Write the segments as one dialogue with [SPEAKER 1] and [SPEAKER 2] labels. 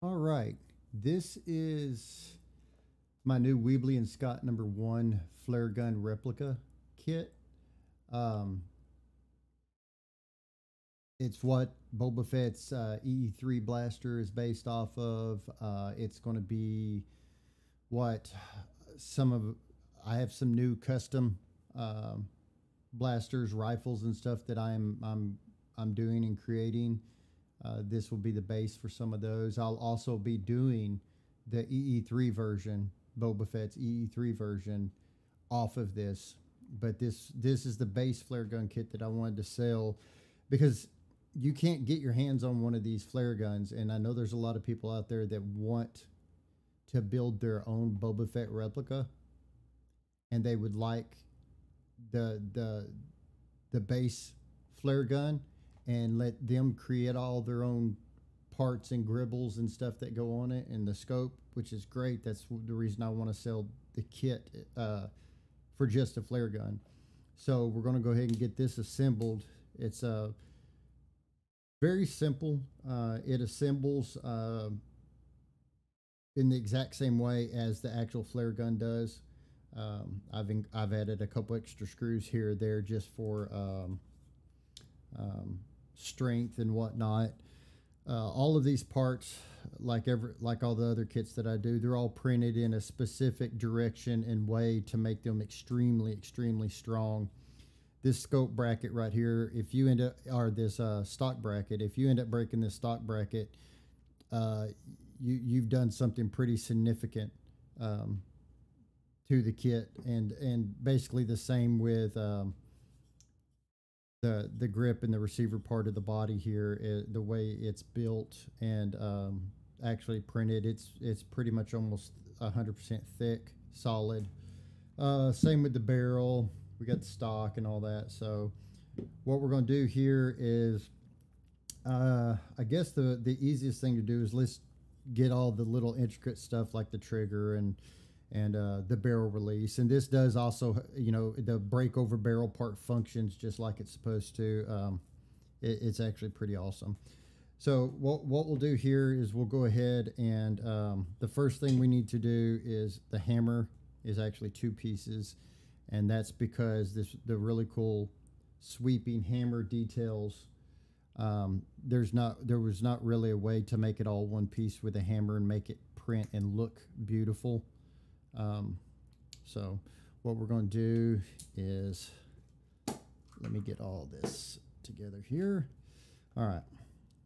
[SPEAKER 1] All right. This is my new Webley and Scott number one flare gun replica kit. Um, it's what Boba Fett's uh, EE3 blaster is based off of. Uh, it's going to be what some of I have some new custom um, blasters, rifles, and stuff that I'm I'm I'm doing and creating. Uh, this will be the base for some of those. I'll also be doing the EE3 version, Boba Fett's EE3 version, off of this. But this this is the base flare gun kit that I wanted to sell because you can't get your hands on one of these flare guns, and I know there's a lot of people out there that want to build their own Boba Fett replica, and they would like the the the base flare gun and let them create all their own parts and greebles and stuff that go on it and the scope, which is great. That's the reason I want to sell the kit uh, for just a flare gun. So we're going to go ahead and get this assembled. It's a uh, very simple. Uh, it assembles uh, in the exact same way as the actual flare gun does. Um, I've in, I've added a couple extra screws here or there just for um, um, strength and whatnot. Uh, all of these parts, like every like all the other kits that I do, they're all printed in a specific direction and way to make them extremely, extremely strong. This scope bracket right here, if you end up, or this uh, stock bracket, if you end up breaking this stock bracket, uh, you you've done something pretty significant um, to the kit, and and basically the same with. Um, the the grip and the receiver part of the body here, it, uh, the way it's built and um, actually printed, it's it's pretty much almost hundred percent thick, solid. Uh, same with the barrel. We got the stock and all that. So what we're going to do here is, uh, I guess the the easiest thing to do is let's get all the little intricate stuff like the trigger and and uh, the barrel release. And this does also, you know, the breakover barrel part functions just like it's supposed to. Um, it, it's actually pretty awesome. So what, what we'll do here is we'll go ahead and um, the first thing we need to do is the hammer is actually two pieces. And that's because this the really cool sweeping hammer details um, there's not there was not really a way to make it all one piece with a hammer and make it print and look beautiful. Um, so what we're going to do is, let me get all this together here. All right.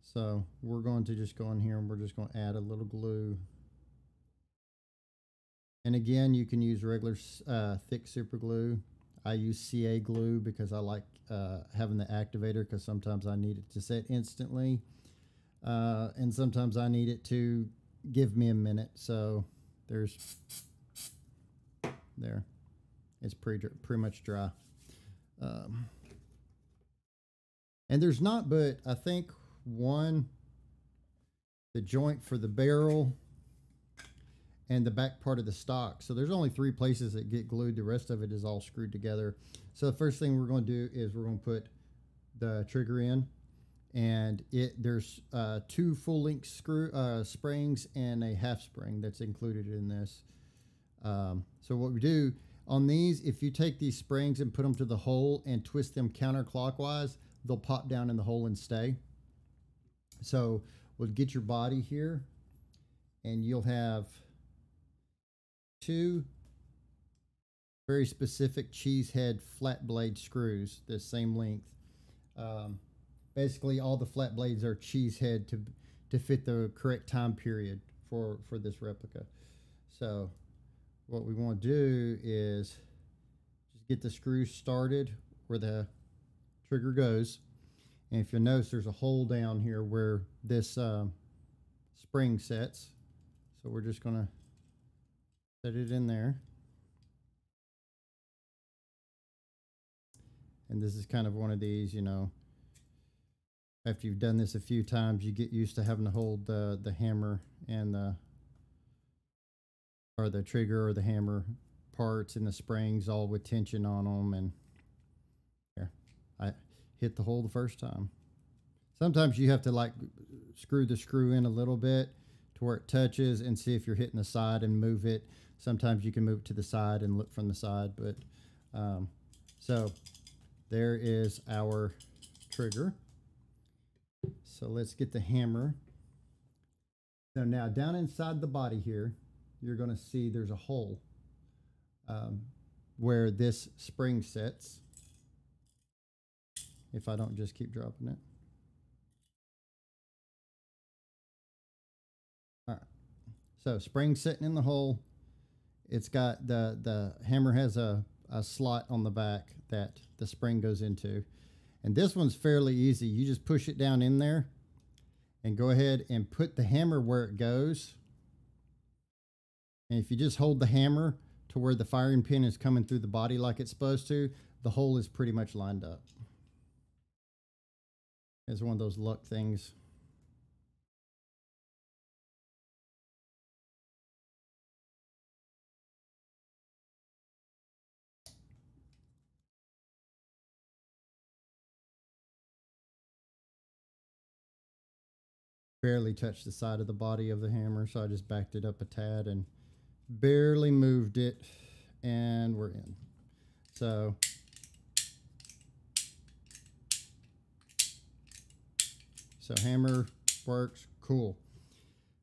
[SPEAKER 1] So we're going to just go in here and we're just going to add a little glue. And again, you can use regular uh, thick super glue. I use CA glue because I like uh, having the activator because sometimes I need it to set instantly. Uh, and sometimes I need it to give me a minute. So there's there. It's pretty, pretty much dry. Um, and there's not but, I think, one, the joint for the barrel and the back part of the stock. So there's only three places that get glued. The rest of it is all screwed together. So the first thing we're going to do is we're going to put the trigger in and it there's uh, two full length screw uh, springs and a half spring that's included in this. Um, so what we do on these, if you take these springs and put them to the hole and twist them counterclockwise, they'll pop down in the hole and stay. So we'll get your body here and you'll have two very specific cheese head flat blade screws the same length. Um, basically all the flat blades are cheese head to to fit the correct time period for for this replica. So what we want to do is just get the screw started where the trigger goes. And if you notice, there's a hole down here where this uh, spring sets. So we're just going to set it in there. And this is kind of one of these, you know, after you've done this a few times, you get used to having to hold the, the hammer and the or the trigger or the hammer parts and the springs all with tension on them and there I hit the hole the first time sometimes you have to like screw the screw in a little bit to where it touches and see if you're hitting the side and move it. Sometimes you can move it to the side and look from the side, but um, so there is our trigger. So let's get the hammer. So now down inside the body here, you're going to see there's a hole um, where this spring sits. If I don't just keep dropping it. All right. So spring sitting in the hole. It's got the, the hammer has a, a slot on the back that the spring goes into. And this one's fairly easy. You just push it down in there and go ahead and put the hammer where it goes. And if you just hold the hammer to where the firing pin is coming through the body like it's supposed to, the hole is pretty much lined up. It's one of those luck things. barely touched the side of the body of the hammer, so I just backed it up a tad and barely moved it, and we're in. So So hammer works, cool.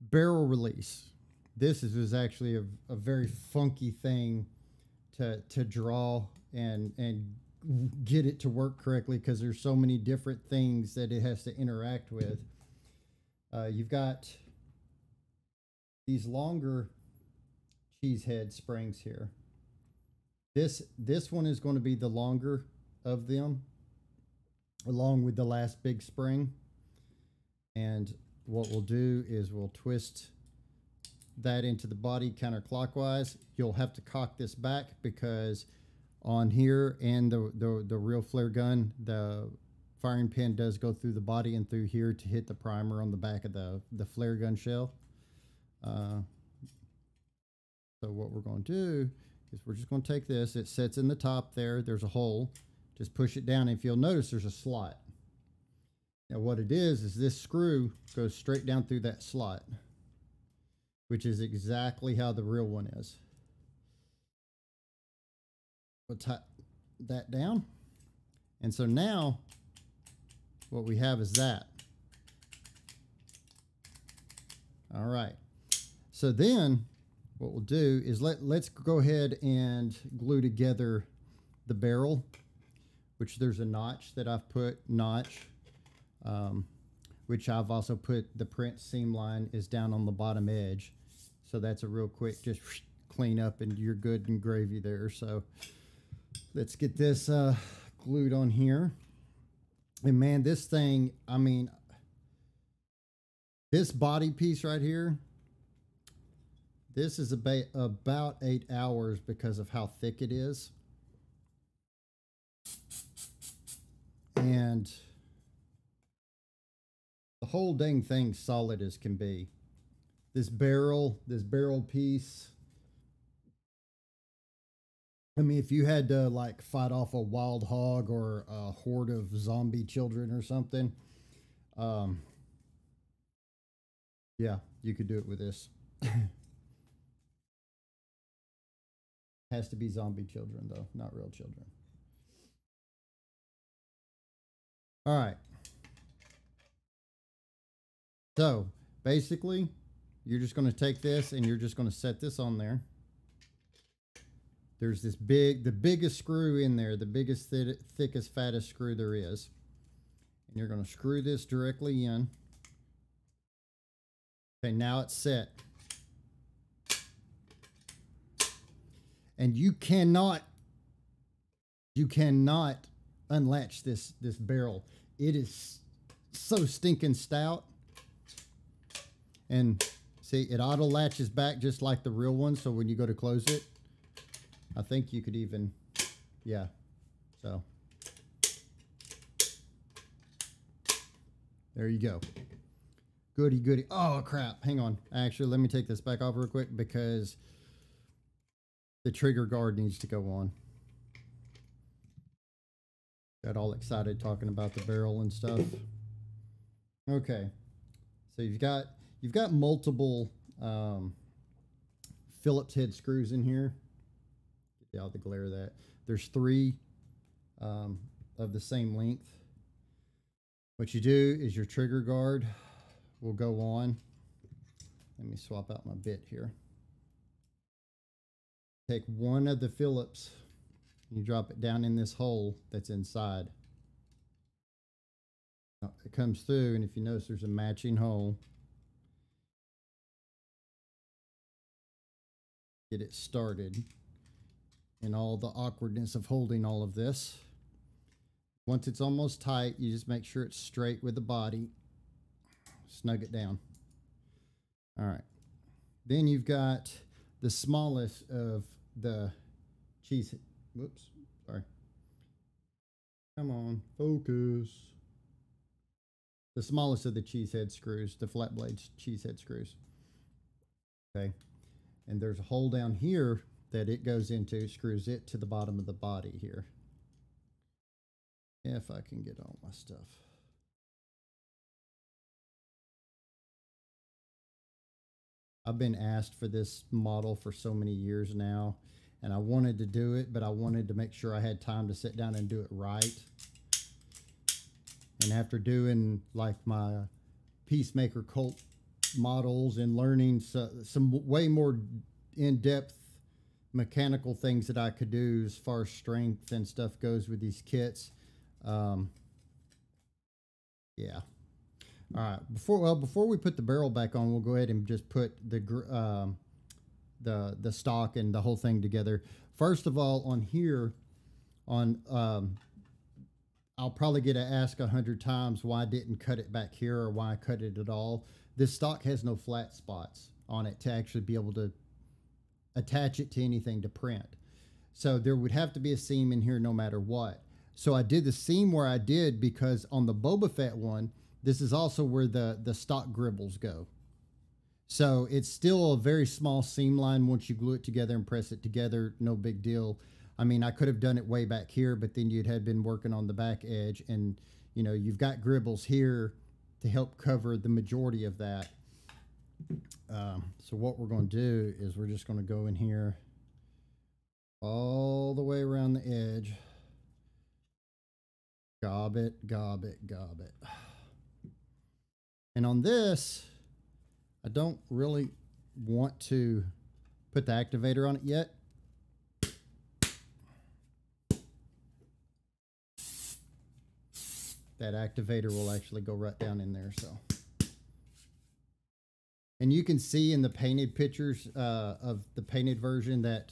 [SPEAKER 1] Barrel release. This is, is actually a, a very funky thing to to draw and and get it to work correctly because there's so many different things that it has to interact with. Uh, you've got these longer cheese head springs here. This this one is going to be the longer of them, along with the last big spring. And what we'll do is we'll twist that into the body counterclockwise. You'll have to cock this back because on here and the, the, the real flare gun, the firing pin does go through the body and through here to hit the primer on the back of the, the flare gun shell. Uh, so what we're going to do is we're just going to take this. It sits in the top there. There's a hole. Just push it down. If you'll notice, there's a slot. Now what it is, is this screw goes straight down through that slot, which is exactly how the real one is. We'll tie that down. And so now what we have is that. All right. So then what we'll do is let, let's go ahead and glue together the barrel, which there's a notch that I've put notch, um, which I've also put the print seam line is down on the bottom edge. So that's a real quick, just clean up and you're good and gravy there. So let's get this uh, glued on here. And man, this thing, I mean, this body piece right here, this is about, eight hours because of how thick it is. And the whole dang thing solid as can be. This barrel, this barrel piece, I mean, if you had to like fight off a wild hog or a horde of zombie children or something, um, yeah, you could do it with this. Has to be zombie children though, not real children. All right. So basically, you're just going to take this and you're just going to set this on there there's this big, the biggest screw in there, the biggest, th thickest, fattest screw there is. And you're going to screw this directly in. Okay, now it's set. And you cannot, you cannot unlatch this, this barrel. It is so stinking stout. And see, it auto latches back just like the real one. So when you go to close it, I think you could even, yeah, so. There you go. Goody, goody. Oh, crap. Hang on. Actually, let me take this back off real quick because the trigger guard needs to go on. Got all excited talking about the barrel and stuff. Okay. So you've got you've got multiple um, Phillips head screws in here. Get out the glare of that. There's three um, of the same length. What you do is your trigger guard will go on. Let me swap out my bit here. Take one of the Phillips and you drop it down in this hole that's inside. Uh, it comes through, and if you notice, there's a matching hole. Get it started. And all the awkwardness of holding all of this. Once it's almost tight, you just make sure it's straight with the body. Snug it down. All right. Then you've got the smallest of the cheese. Whoops. Sorry. Come on. Focus. The smallest of the cheese head screws, the flat blades cheese head screws. Okay. And there's a hole down here that it goes into, screws it to the bottom of the body here. If I can get all my stuff. I've been asked for this model for so many years now, and I wanted to do it, but I wanted to make sure I had time to sit down and do it right. And after doing like my Peacemaker Colt models and learning so, some way more in-depth mechanical things that I could do as far as strength and stuff goes with these kits, um, yeah. All right. Before well, before we put the barrel back on, we'll go ahead and just put the um, the the stock and the whole thing together. First of all, on here, on um, I'll probably get asked a hundred times why I didn't cut it back here or why I cut it at all. This stock has no flat spots on it to actually be able to attach it to anything to print. So there would have to be a seam in here no matter what. So I did the seam where I did because on the Boba Fett one, this is also where the, the stock greebles go. So it's still a very small seam line once you glue it together and press it together, no big deal. I mean, I could have done it way back here, but then you'd had been working on the back edge and, you know, you've got greebles here to help cover the majority of that. Um, so what we're going to do is we're just going to go in here all the way around the edge. Gob it, gob it, gob it. And on this, I don't really want to put the activator on it yet. That activator will actually go right down in there, so. And you can see in the painted pictures uh, of the painted version that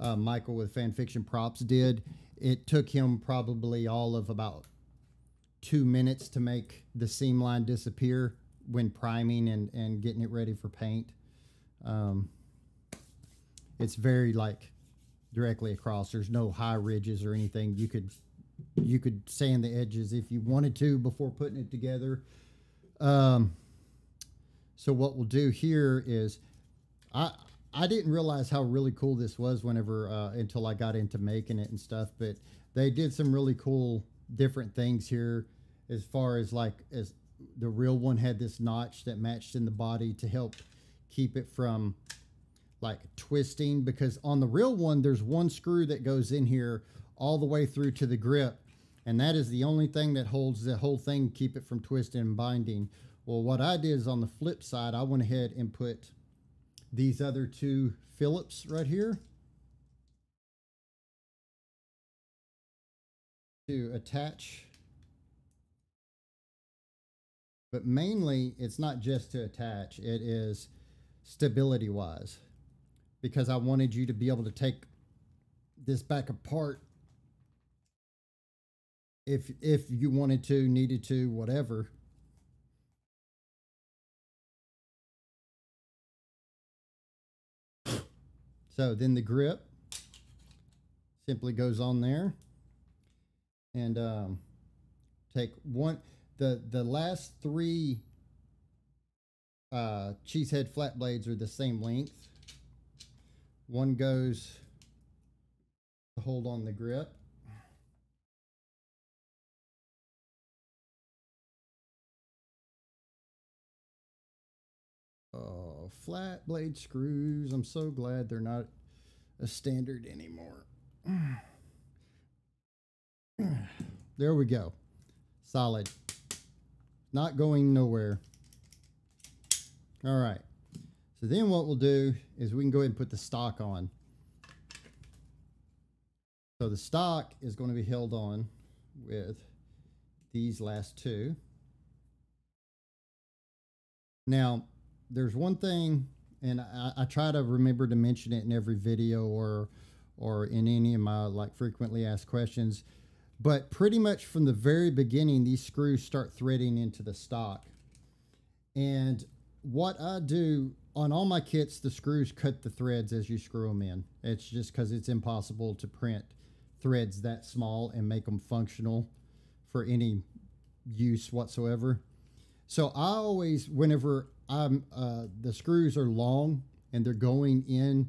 [SPEAKER 1] uh, Michael with Fanfiction Props did, it took him probably all of about two minutes to make the seam line disappear when priming and, and getting it ready for paint. Um, it's very like directly across. There's no high ridges or anything. You could you could sand the edges if you wanted to before putting it together. Um, so what we'll do here is, I I didn't realize how really cool this was whenever uh, until I got into making it and stuff. But they did some really cool different things here, as far as like as the real one had this notch that matched in the body to help keep it from like twisting because on the real one there's one screw that goes in here all the way through to the grip and that is the only thing that holds the whole thing keep it from twisting and binding. Well, what I did is on the flip side, I went ahead and put these other two Phillips right here to attach. But mainly, it's not just to attach, it is stability wise. Because I wanted you to be able to take this back apart if if you wanted to, needed to, whatever. So then the grip simply goes on there and um, take one, the, the last three uh, cheesehead flat blades are the same length. One goes to hold on the grip. Oh, flat blade screws. I'm so glad they're not a standard anymore. There we go. Solid. Not going nowhere. All right. So then what we'll do is we can go ahead and put the stock on. So the stock is going to be held on with these last two. Now, there's one thing, and I, I, try to remember to mention it in every video or or in any of my like frequently asked questions. But pretty much from the very beginning, these screws start threading into the stock. And what I do on all my kits, the screws cut the threads as you screw them in. It's just because it's impossible to print threads that small and make them functional for any use whatsoever. So I always, whenever I'm, uh, the screws are long and they're going in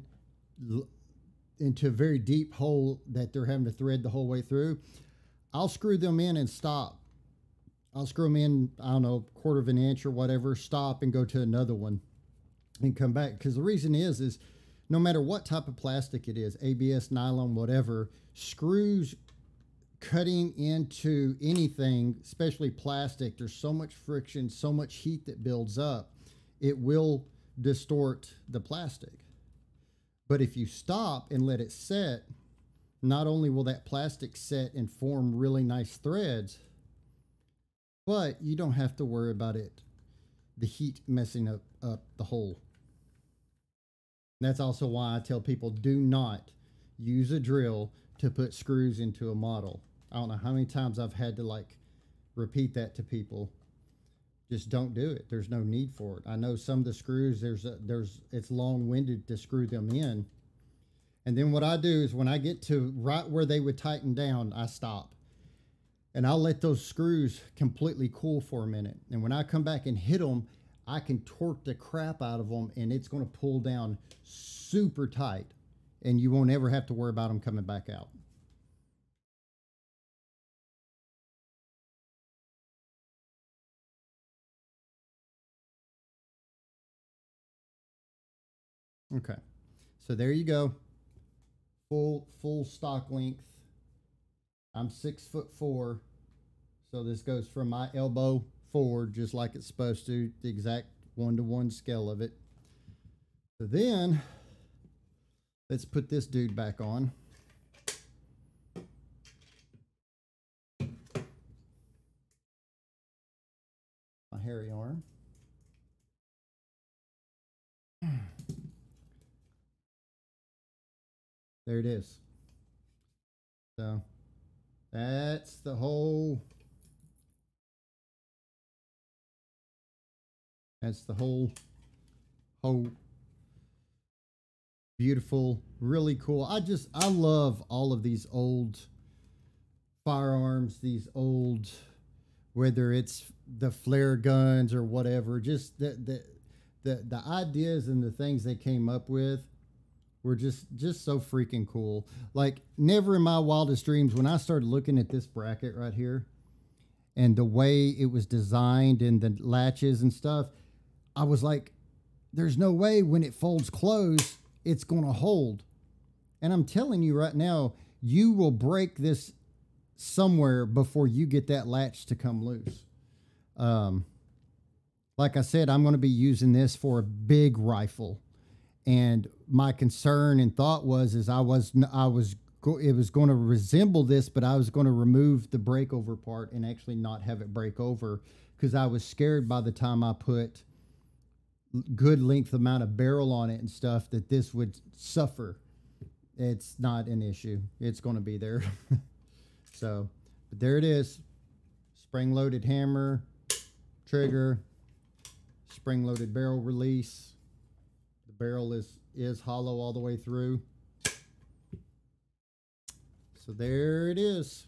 [SPEAKER 1] into a very deep hole that they're having to thread the whole way through, I'll screw them in and stop. I'll screw them in, I don't know, quarter of an inch or whatever, stop and go to another one and come back. Because the reason is, is no matter what type of plastic it is, ABS, nylon, whatever, screws cutting into anything, especially plastic, there's so much friction, so much heat that builds up, it will distort the plastic. But if you stop and let it set, not only will that plastic set and form really nice threads, but you don't have to worry about it, the heat messing up, up the hole. That's also why I tell people do not use a drill to put screws into a model. I don't know how many times I've had to like repeat that to people. Just don't do it. There's no need for it. I know some of the screws there's a, there's it's long-winded to screw them in and then what I do is when I get to right where they would tighten down, I stop. And I'll let those screws completely cool for a minute. And when I come back and hit them, I can torque the crap out of them and it's going to pull down super tight. And you won't ever have to worry about them coming back out. Okay, so there you go full full stock length. I'm six foot four, so this goes from my elbow forward just like it's supposed to, the exact one to one scale of it. So then let's put this dude back on. My hairy arm. There it is. So that's the whole that's the whole whole beautiful, really cool. I just I love all of these old firearms, these old whether it's the flare guns or whatever, just the the the, the ideas and the things they came up with were just just so freaking cool. Like never in my wildest dreams when I started looking at this bracket right here and the way it was designed and the latches and stuff, I was like there's no way when it folds closed it's going to hold. And I'm telling you right now, you will break this somewhere before you get that latch to come loose. Um, like I said, I'm going to be using this for a big rifle and my concern and thought was is I was I was it was going to resemble this, but I was going to remove the breakover part and actually not have it break over because I was scared by the time I put good length amount of barrel on it and stuff that this would suffer. It's not an issue. It's going to be there. so, but there it is. Spring loaded hammer, trigger, spring loaded barrel release The barrel is, is hollow all the way through. So there it is.